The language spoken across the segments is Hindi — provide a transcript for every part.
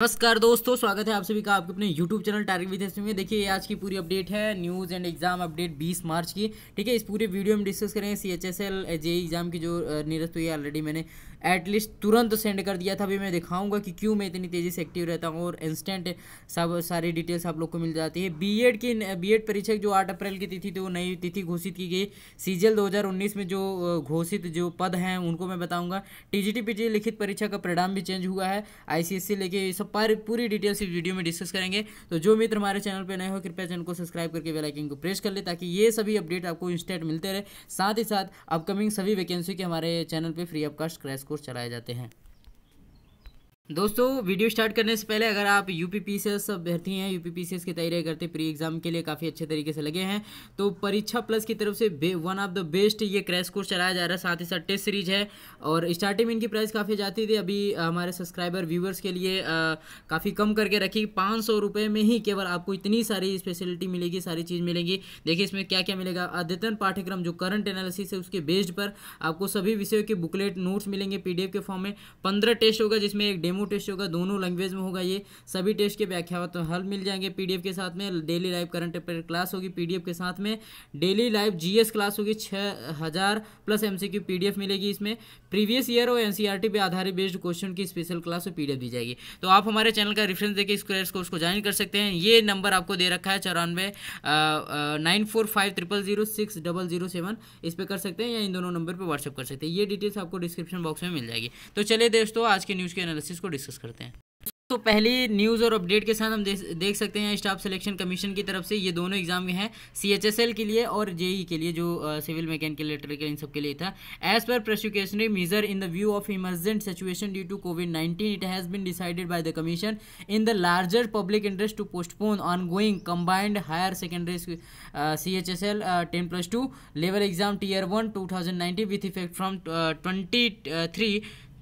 नमस्कार दोस्तों, स्वागत है आप सभी का आपके अपने YouTube चैनल टारगेट विदेश में। देखिए आज की पूरी अपडेट है न्यूज़ एंड एग्ज़ाम अपडेट 20 मार्च की। ठीक है, इस पूरे वीडियो में डिस्कस करेंगे सी एच एस एल जे एग्ज़ाम की जो निरस्त हुई है ऑलरेडी मैंने एटलीस्ट तुरंत सेंड कर दिया था। अभी मैं दिखाऊँगा कि क्यों मैं इतनी तेज़ी से एक्टिव रहता हूँ और इंस्टेंट सब सारी डिटेल्स आप लोग को मिल जाती है। बी की बी परीक्षा जो आठ अप्रैल की तिथि थी वो नई तिथि घोषित की गई। सीजल दो हज़ार उन्नीस में जो घोषित जो पद हैं, उनको मैं बताऊँगा। टी जी लिखित परीक्षा का परिणाम भी चेंज हुआ है। आई लेके ये सब पर, पूरी डिटेल्स इस वीडियो में डिस्कस करेंगे। तो जो मित्र हमारे चैनल पर नए हो, कृपया चैनल को सब्सक्राइब करके बेलाइकिन को प्रेस कर ले ताकि ये सभी अपडेट आपको इंस्टेंट मिलते रहे। साथ ही साथ अपकमिंग सभी वैकेंसी के हमारे चैनल पर free of cost crash course चलाए जाते हैं। दोस्तों, वीडियो स्टार्ट करने से पहले अगर आप U P P C S अभ्यर्थी हैं U P P C S की तैयारी करते प्री एग्ज़ाम के लिए काफ़ी अच्छे तरीके से लगे हैं तो परीक्षा प्लस की तरफ़ से वन ऑफ़ द बेस्ट ये क्रैश कोर्स चलाया जा रहा है, साथ ही साथ टेस्ट सीरीज़ है, और स्टार्टिंग में इनकी प्राइस काफ़ी जाती थी, अभी हमारे सब्सक्राइबर व्यूवर्स के लिए काफ़ी कम करके रखी, पाँच सौ रुपये में ही केवल आपको इतनी सारी स्पेशलिटी मिलेगी, सारी चीज़ मिलेगी। देखिए, इसमें क्या क्या मिलेगा? अद्यतन पाठ्यक्रम, जो करंट एनालिसिस है, उसके बेस्ड पर आपको सभी विषयों के बुकलेट नोट्स मिलेंगे पीडीएफ के फॉर्म में, पंद्रह टेस्ट होगा, जिसमें एक डेमो डेमो टेस्ट होगा, दोनों लैंग्वेज में होगा ये। सभी टेस्ट के व्याख्या तो हल मिल जाएँगे पीडीएफ के साथ में। Daily live current affair class होगी पीडीएफ के साथ में। डेली लाइव जीएस क्लास होगी छः हज़ार प्लस एमसीक्यू पीडीएफ मिलेगी इसमें। प्रीवियस ईयर और एनसीईआरटी पे आधारित बेस्ड क्वेश्चन की स्पेशल क्लास और पीडीएफ दी जाएगी। तो आप हमारे चैनल का रेफरेंस देकर इस क्रैश कोर्स को ज्वाइन कर सकते हैं। ये नंबर आपको दे रखा है चौरानवे nine four five triple zero six double zero seven इस पर कर सकते हैं या इन दोनों नंबर पर व्हाट्सअप कर सकते हैं। ये डिटेल्स आपको डिस्क्रिप्शन बॉक्स में मिल जाएगी। तो चलिए दोस्तों, आज के न्यूज़ के एनालिसिस को को डिस्कस करते हैं। तो पहली न्यूज़ और अपडेट के साथ हम देख सकते हैं स्टाफ सिलेक्शन कमीशन की तरफ़ से। ये दोनों एग्ज़ाम में हैं सी एच एस एल के लिए और जेई के लिए, जो सिविल मैकेनिकल इलेक्ट्रिकल इन सब के लिए था। एज पर precautionary measure in the view of emergent situation due to Covid nineteen it has been decided by the commission in the larger public interest to postpone ongoing combined higher secondary C H S L ten plus two level exam tier one two thousand nineteen with effect from twenty three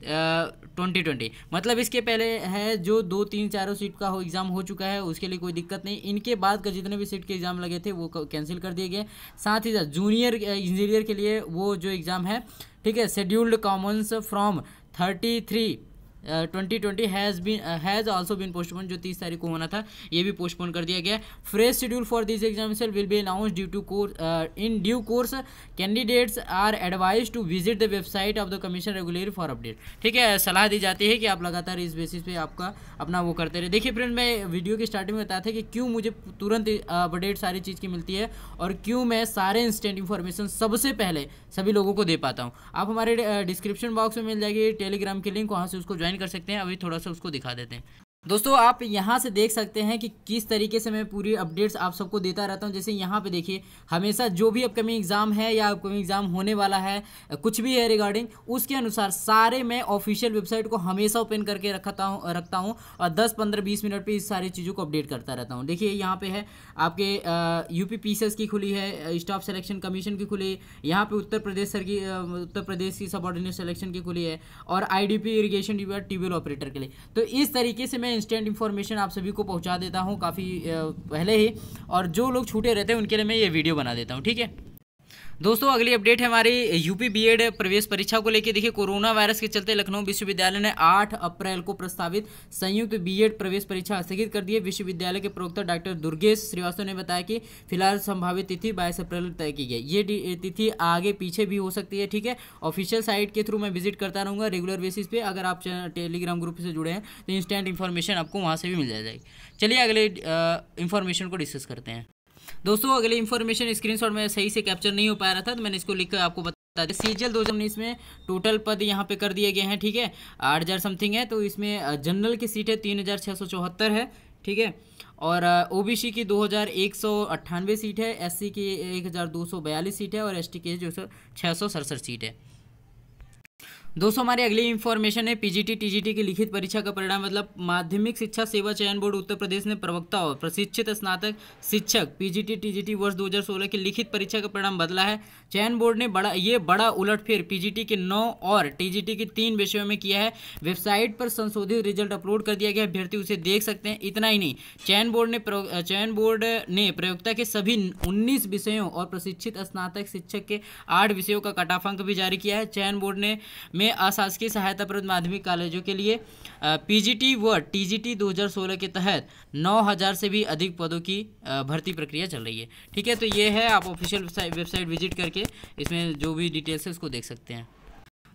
twenty twenty. मतलब इसके पहले है जो दो तीन चारों सीट का हो, एग्ज़ाम हो चुका है, उसके लिए कोई दिक्कत नहीं। इनके बाद का जितने भी सीट के एग्ज़ाम लगे थे, वो कैंसिल कर दिए गए। साथ ही साथ जूनियर इंजीनियर के लिए वो जो एग्ज़ाम है, ठीक है scheduled commence from thirty three twenty twenty has been has also been postpone जो तीस तारीख को होना था, ये भी पोस्टपोन कर दिया गया। Fresh schedule for this examination will be announce due to course in due course candidates are advise to visit the website of the commission regular for update ठीक है, सलाह दी जाती है कि आप लगातार इस बेसिस पे आपका, अपना वो करते रहे। देखिए फ्रेंड मैं वीडियो की स्टार्टिंग में बताया था कि क्यों मुझे तुरंत अपडेट सारी चीज़ की मिलती है और क्यों मैं सारे इंस्टेंट इन्फॉर्मेशन सबसे पहले सभी लोगों को दे पाता हूँ। आप हमारे डिस्क्रिप्शन बॉक्स में मिल जाएगी टेलीग्राम की लिंक वहाँ से उसको ज्वाइन कर सकते हैं अभी थोड़ा सा उसको दिखा देते हैं। दोस्तों, आप यहाँ से देख सकते हैं कि किस तरीके से मैं पूरी अपडेट्स आप सबको देता रहता हूँ। जैसे यहाँ पे देखिए, हमेशा जो भी अपकमिंग एग्ज़ाम है या अपकमिंग एग्ज़ाम होने वाला है, कुछ भी है रिगार्डिंग उसके अनुसार सारे मैं ऑफिशियल वेबसाइट को हमेशा ओपन करके रखता हूँ रखता हूँ और दस पंद्रह बीस मिनट पर इस सारी चीज़ों को अपडेट करता रहता हूँ। देखिए, यहाँ पर है, आपके यू पी की खुली है स्टाफ सिलेक्शन कमीशन की खुली, यहाँ पर उत्तर प्रदेश सर की उत्तर प्रदेश की सबॉर्डिनेट सिलेक्शन की खुली है और I D irrigation tube well operator के लिए। तो इस तरीके से मैं इंस्टेंट इन्फॉर्मेशन आप सभी को पहुँचा देता हूँ, काफ़ी पहले ही। और जो लोग छूटे रहते हैं, उनके लिए मैं ये वीडियो बना देता हूँ, ठीक है? दोस्तों, अगली अपडेट है हमारी यूपी बीएड प्रवेश परीक्षा को लेकर देखिए, कोरोना वायरस के चलते लखनऊ विश्वविद्यालय ने 8 अप्रैल को प्रस्तावित संयुक्त बीएड प्रवेश परीक्षा स्थगित कर दी है। विश्वविद्यालय के प्रवक्ता डॉक्टर दुर्गेश श्रीवास्तव ने बताया कि फ़िलहाल संभावित तिथि बाईस अप्रैल तय की गई। ये तिथि आगे पीछे भी हो सकती है, ठीक है? ऑफिशियल साइट के थ्रू मैं विज़िट करता रहूँगा रेगुलर बेसिस पे। अगर आप टेलीग्राम ग्रुप से जुड़े हैं तो इंस्टेंट इन्फॉर्मेशन आपको वहाँ से भी मिल जाएगी। चलिए, अगले इन्फॉर्मेशन को डिस्कस करते हैं। दोस्तों, अगली इन्फॉर्मेशन स्क्रीनशॉट में सही से कैप्चर नहीं हो पा रहा था तो मैंने इसको लिख कर आपको बता दिया। सीजल दो हज़ार उन्नीस में टोटल पद यहाँ पे कर दिए गए हैं, ठीक है? आठ हज़ार समथिंग है तो इसमें जनरल की सीट है तीन हज़ार छः सौ चौहत्तर है, ठीक है? और ओबीसी की दो हज़ार एक सौ अट्ठानवे सीट है एससी की एक हज़ार दो सौ बयालीस सीट है, और एसटी की जो सौ छः सौ सड़सठ सीट है। दोस्तों, हमारी अगली इन्फॉर्मेशन है पीजीटी टीजीटी की लिखित परीक्षा का परिणाम। मतलब माध्यमिक शिक्षा सेवा चयन बोर्ड उत्तर प्रदेश ने प्रवक्ता और प्रशिक्षित स्नातक शिक्षक पीजीटी टीजीटी वर्ष 2016 की लिखित परीक्षा का परिणाम बदला है। चयन बोर्ड ने बड़ा, ये बड़ा उलटफेर पीजीटी के नौ और टीजीटी के तीन विषयों में किया है। वेबसाइट पर संशोधित रिज़ल्ट अपलोड कर दिया गया अभ्यर्थी उसे देख सकते हैं। इतना ही नहीं, चयन बोर्ड ने चयन बोर्ड ने प्रयोक्ता के सभी उन्नीस विषयों और प्रशिक्षित स्नातक शिक्षक के आठ विषयों का कटाफ अंक भी जारी किया है। चयन बोर्ड ने में में अशासकीय सहायता प्रद माध्यमिक कॉलेजों के लिए पीजीटी व टीजीटी 2016 के तहत 9000 से भी अधिक पदों की भर्ती प्रक्रिया चल रही है। ठीक है तो ये है आप ऑफिशियल वेबसाइट विज़िट करके, इसमें जो भी डिटेल्स है उसको देख सकते हैं।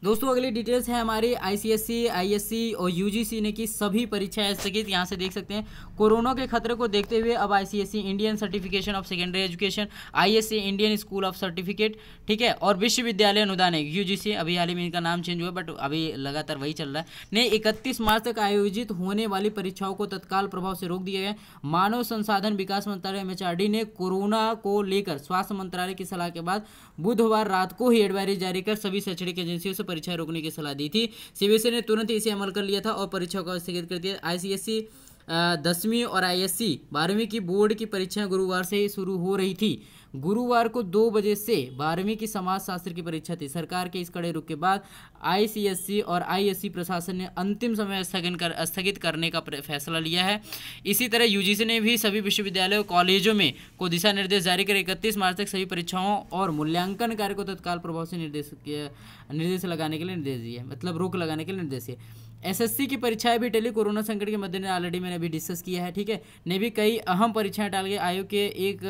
दोस्तों अगली डिटेल्स है हमारी आईसीएससी, आईएससी और यूजीसी ने की सभी परीक्षाएँ स्थगित यहाँ से देख सकते हैं। कोरोना के खतरे को देखते हुए अब ICSC Indian certification of secondary education ISC Indian school of certificate ठीक है? और विश्वविद्यालय अनुदान है। यूजीसी अभी हाल ही में इनका नाम चेंज हुआ बट अभी लगातार वही चल रहा है। ने इकतीस मार्च तक आयोजित होने वाली परीक्षाओं को तत्काल प्रभाव से रोक दिया गया मानव संसाधन विकास मंत्रालय एमएचआरडी ने कोरोना को लेकर स्वास्थ्य मंत्रालय की सलाह के बाद बुधवार रात को ही एडवाइजरी जारी कर सभी शैक्षणिक एजेंसियों से परीक्षा रोकने की सलाह दी थी। सीबीएसई ने तुरंत इसे अमल कर लिया था और परीक्षा को स्थगित कर दिया। आईसीएससी दसवीं और आईएससी बारहवीं की बोर्ड की परीक्षाएँ गुरुवार से ही शुरू हो रही थी। गुरुवार को दो बजे से बारहवीं की समाज शास्त्र की परीक्षा थी। सरकार के इस कड़े रुख के बाद आईसीएससी और आईएससी प्रशासन ने अंतिम समय स्थगन कर, स्थगित करने का फैसला लिया है। इसी तरह यूजीसी ने भी सभी विश्वविद्यालयों, कॉलेजों में को दिशा निर्देश जारी कर। इकतीस मार्च तक सभी परीक्षाओं और मूल्यांकन कार्य को तत्काल प्रभाव से निर्देश निर्देश लगाने के लिए निर्देश दिए मतलब रोक लगाने के लिए निर्देश दिए। एसएससी की परीक्षाएँ भी टली कोरोना संकट के मद्देनजर ऑलरेडी मैंने अभी डिस्कस किया है, ठीक है? ने भी कई अहम परीक्षाएँ टाल गई। आयोग के एक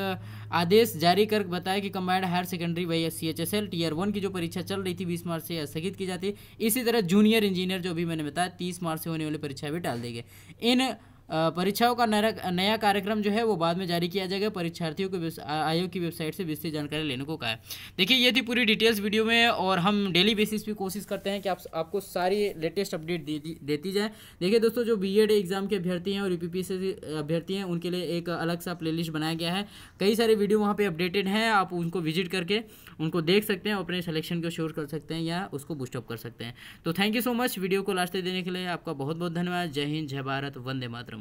आदेश जारी कर बताया कि कंबाइंड हायर सेकेंडरी वही C H S L tier one की जो परीक्षा चल रही थी, बीस मार्च से स्थगित की जाती। इसी तरह जूनियर इंजीनियर जो भी मैंने बताया, तीस मार्च से होने वाली परीक्षाएँ भी टाल दी गई। इन परीक्षाओं का नया कार्यक्रम जो है वो बाद में जारी किया जाएगा। परीक्षार्थियों को आयोग की वेबसाइट से विस्तृत जानकारी लेने को कहा है। देखिए ये थी पूरी डिटेल्स वीडियो में और हम डेली बेसिस पे कोशिश करते हैं कि आप आपको सारी लेटेस्ट अपडेट दे, देती जाए। देखिए दोस्तों जो बी एग्ज़ाम के अभ्यर्थी हैं और यू अभ्यर्थी हैं उनके लिए एक अलग सा प्ले बनाया गया है। कई सारे वीडियो वहाँ पर अपडेटेड हैं आप उनको विज़िट करके उनको देख सकते हैं अपने सिलेक्शन को श्योर कर सकते हैं या उसको बुस्टअप कर सकते हैं। तो thank you so much video को लास्ट देने के लिए आपका बहुत बहुत धन्यवाद। जय हिंद जय भारत वंदे मातरम।